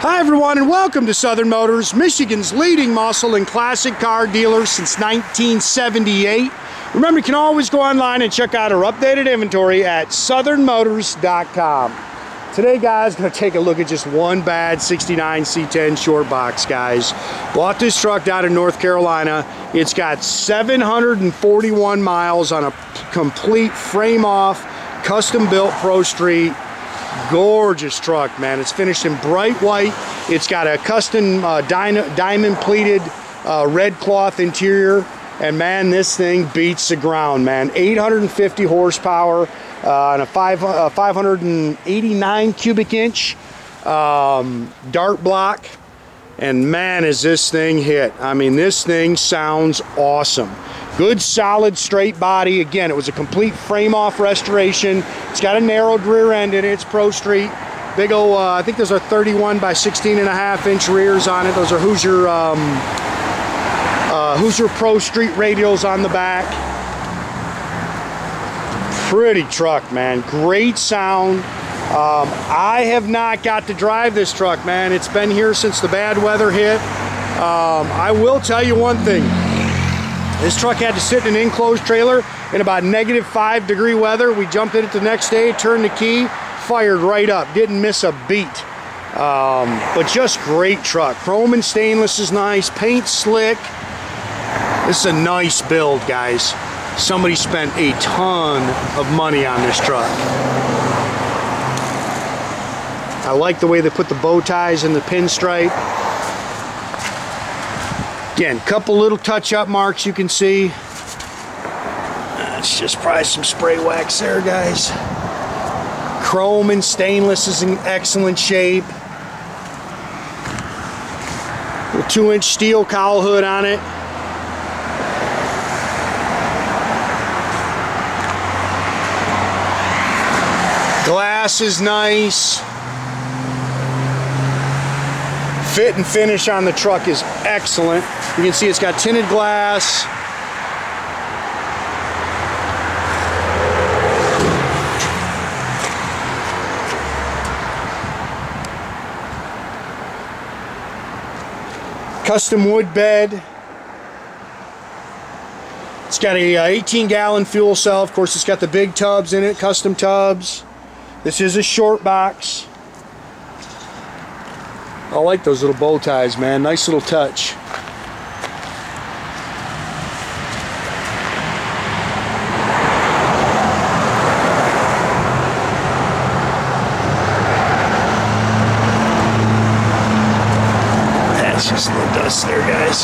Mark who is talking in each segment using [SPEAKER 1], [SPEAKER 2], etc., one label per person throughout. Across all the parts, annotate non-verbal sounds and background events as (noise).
[SPEAKER 1] Hi everyone and welcome to Southern Motors, Michigan's leading muscle and classic car dealer since 1978. Remember you can always go online and check out our updated inventory at southernmotors.com. Today guys, gonna take a look at just one bad 69 C10 short box guys. Bought this truck down in North Carolina. It's got 741 miles on a complete frame off, custom built Pro Street gorgeous truck man. It's finished in bright white. It's got a custom uh, diamond pleated uh, red cloth interior. And man this thing beats the ground man. 850 horsepower uh, and a five, uh, 589 cubic inch um, dart block. And man is this thing hit. I mean this thing sounds awesome Good solid straight body. Again, it was a complete frame off restoration. It's got a narrowed rear end in it. It's Pro Street. Big old, uh, I think those are 31 by 16 and a half inch rears on it. Those are Hoosier, um, uh, Hoosier Pro Street radials on the back. Pretty truck, man. Great sound. Um, I have not got to drive this truck, man. It's been here since the bad weather hit. Um, I will tell you one thing. This truck had to sit in an enclosed trailer in about negative five degree weather. We jumped in it the next day, turned the key, fired right up, didn't miss a beat. Um, but just great truck. Chrome and stainless is nice, paint slick. This is a nice build, guys. Somebody spent a ton of money on this truck. I like the way they put the bow ties and the pinstripe. Again, a couple little touch-up marks you can see. That's just probably some spray wax there, guys. Chrome and stainless is in excellent shape. A two-inch steel cowl hood on it. Glass is nice. Fit and finish on the truck is excellent. You can see it's got tinted glass. Custom wood bed. It's got a uh, 18 gallon fuel cell. Of course, it's got the big tubs in it, custom tubs. This is a short box. I like those little bow ties, man. Nice little touch. That's just a little dust there, guys.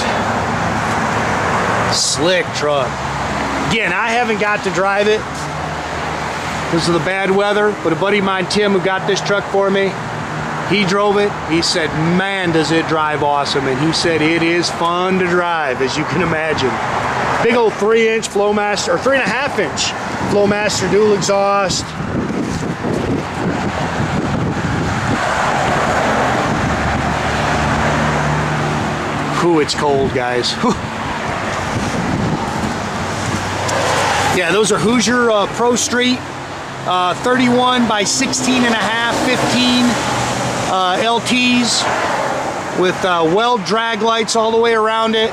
[SPEAKER 1] Slick truck. Again, I haven't got to drive it because of the bad weather, but a buddy of mine, Tim, who got this truck for me, he drove it. He said, man, does it drive awesome. And he said, it is fun to drive, as you can imagine. Big old three inch Flowmaster, or three and a half inch Flowmaster dual exhaust. Whew, it's cold, guys. (laughs) Yeah, those are Hoosier uh, Pro Street, uh, 31 by 16 and a half, 15 uh, LTs with uh, Weld Drag Lites all the way around it.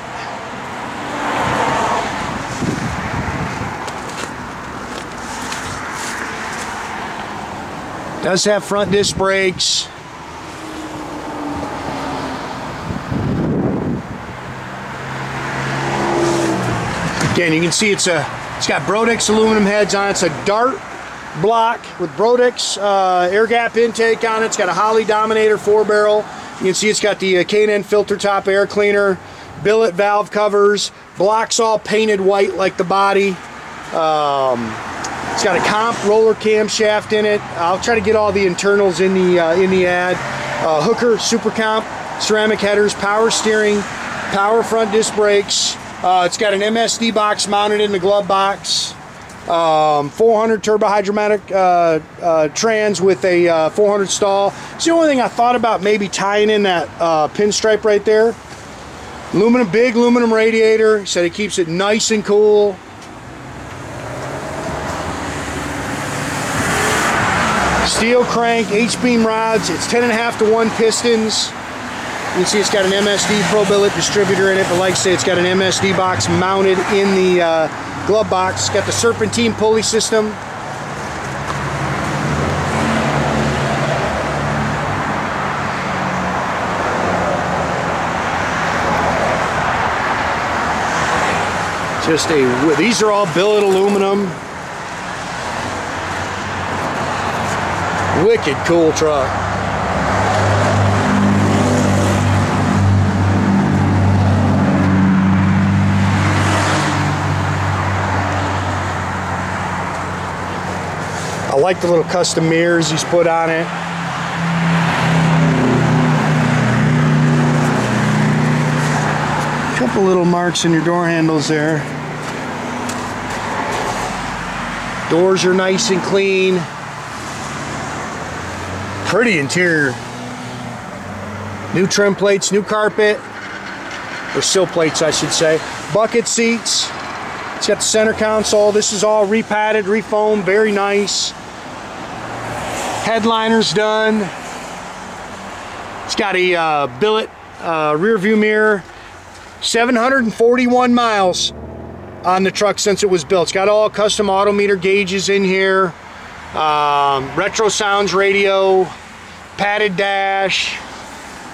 [SPEAKER 1] Does have front disc brakes. Again, you can see it's a it's got Brodix aluminum heads on it. It's a dart block with Brodix uh, air gap intake on it. It's got a Holley Dominator four barrel. You can see it's got the uh, K&N filter top air cleaner, billet valve covers, blocks all painted white like the body. Um, it's got a comp roller camshaft in it. I'll try to get all the internals in the uh, in the ad. Uh, hooker super comp, ceramic headers, power steering, power front disc brakes, uh, it's got an MSD box mounted in the glove box. Um, 400 turbo hydramatic uh, uh, trans with a uh, 400 stall. It's the only thing I thought about maybe tying in that uh, pinstripe right there. Aluminum, big aluminum radiator. Said it keeps it nice and cool. Steel crank, H-beam rods. It's 10 and a half to 1 pistons. You can see it's got an MSD Pro Billet distributor in it, but like I say, it's got an MSD box mounted in the uh, glove box. Got the serpentine pulley system. Just a, these are all billet aluminum. Wicked cool truck. I like the little custom mirrors he's put on it. Couple little marks in your door handles there. Doors are nice and clean. Pretty interior. New trim plates, new carpet, or sill plates I should say. Bucket seats. It's got the center console. This is all repadded, refoamed, very nice. Headliner's done. It's got a uh, billet uh, rear view mirror. 741 miles on the truck since it was built. It's got all custom Autometer gauges in here, um, Retrosounds radio, padded dash.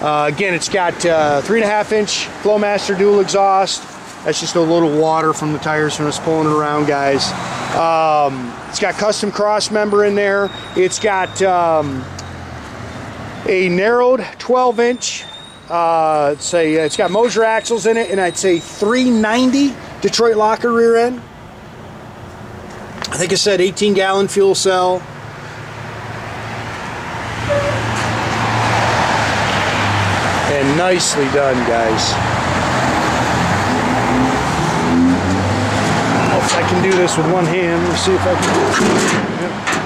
[SPEAKER 1] Uh, again, it's got uh, three and a half inch Flowmaster dual exhaust. That's just a little water from the tires when it's pulling it around, guys. Um, it's got custom cross member in there. It's got um, a narrowed 12 inch uh, it's, a, it's got Moser axles in it, and I'd say 390 Detroit locker rear end. I think it said 18 gallon fuel cell. And nicely done, guys. I can do this with one hand, let's see if I can. Yep.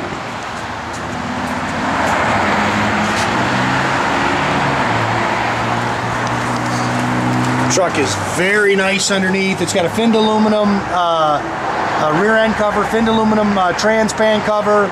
[SPEAKER 1] Truck is very nice underneath. It's got a finned aluminum uh, rear end cover, finned aluminum uh, transpan cover.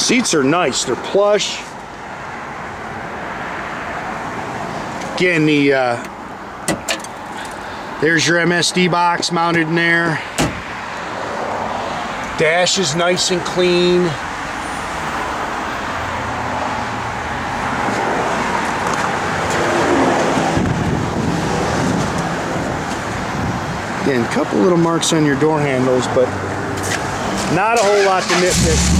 [SPEAKER 1] Seats are nice. They're plush. Again, the uh, there's your MSD box mounted in there. Dash is nice and clean. Again, a couple little marks on your door handles, but not a whole lot to nitpick.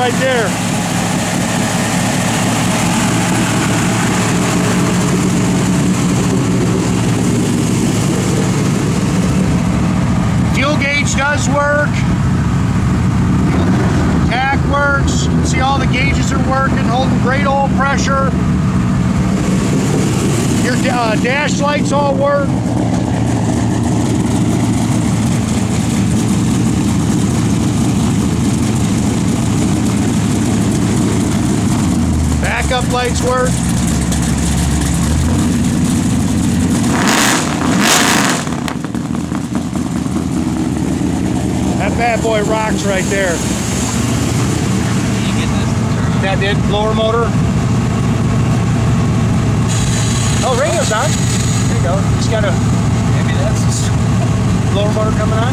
[SPEAKER 1] Right there. Fuel gauge does work. Tach works. You can see all the gauges are working, holding great oil pressure. Your uh, dash lights all work. Lights work. That bad boy rocks right there. That did blower motor. Oh, radio's on. There you go. Just got a maybe that's blower motor coming on.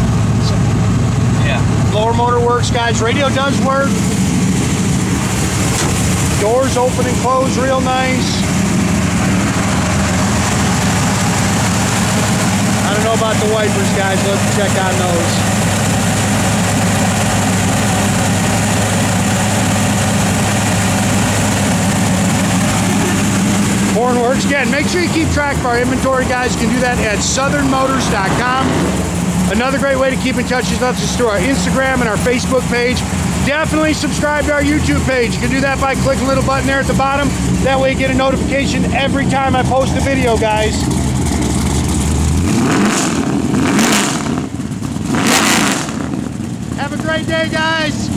[SPEAKER 1] Yeah. Blower motor works, guys. Radio does work. Doors open and close real nice. I don't know about the wipers, guys. Let's check on those. Horn works again. Make sure you keep track of our inventory, guys. You can do that at southernmotors.com. Another great way to keep in touch with us is through our Instagram and our Facebook page. Definitely subscribe to our YouTube page. You can do that by clicking the little button there at the bottom. That way you get a notification every time I post a video, guys. Have a great day, guys.